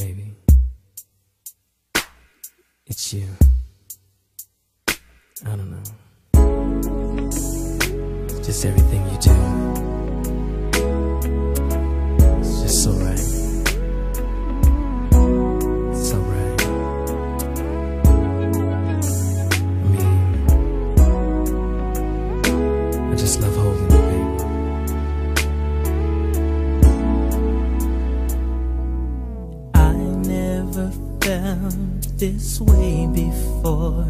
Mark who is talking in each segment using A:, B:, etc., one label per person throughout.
A: baby. It's you. I don't know. It's just everything you do.
B: Never felt this way before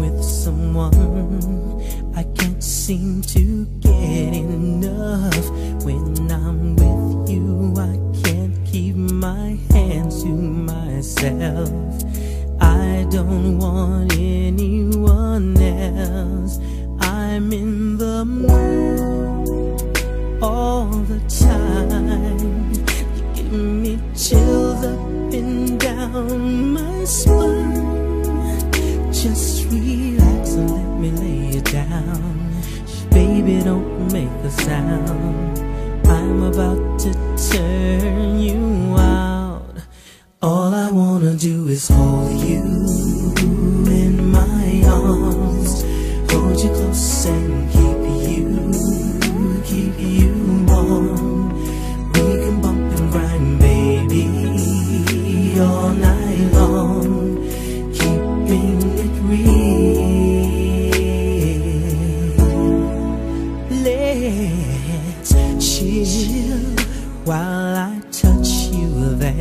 B: with someone. I can't seem to get enough when I'm with you. I can't keep my hands to myself. I don't want anyone Just relax and let me lay it down. Baby, don't make a sound. I'm about to turn you out. All I wanna do is hold you in my arms, hold you close and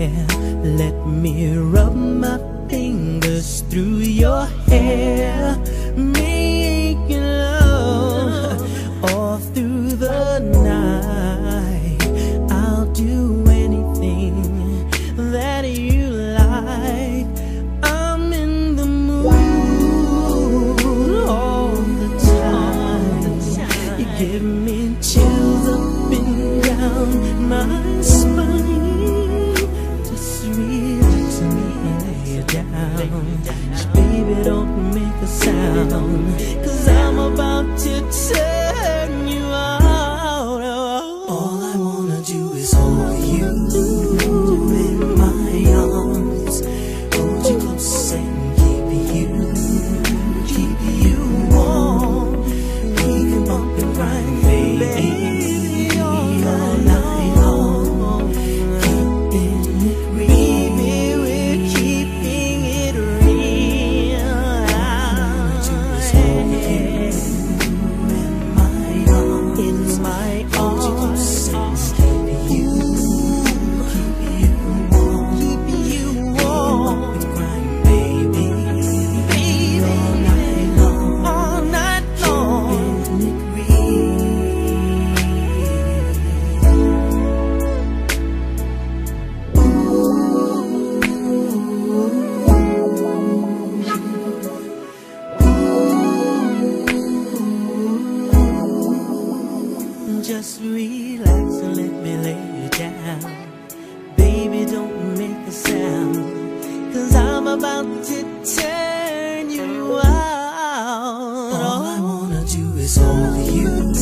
B: Let me rub my fingers through your hair, making love all through the night. I'll do anything that you like. I'm in the mood all the time. You give me chills up and down my spine. Cause I'm about to turn you out. All I wanna do is hold you in my arms. Hold you close and keep you, keep you warm. We can bump and grind, Just relax and let me lay you down. Baby, don't make a sound. Cause I'm about to turn you out. All I wanna do is hold you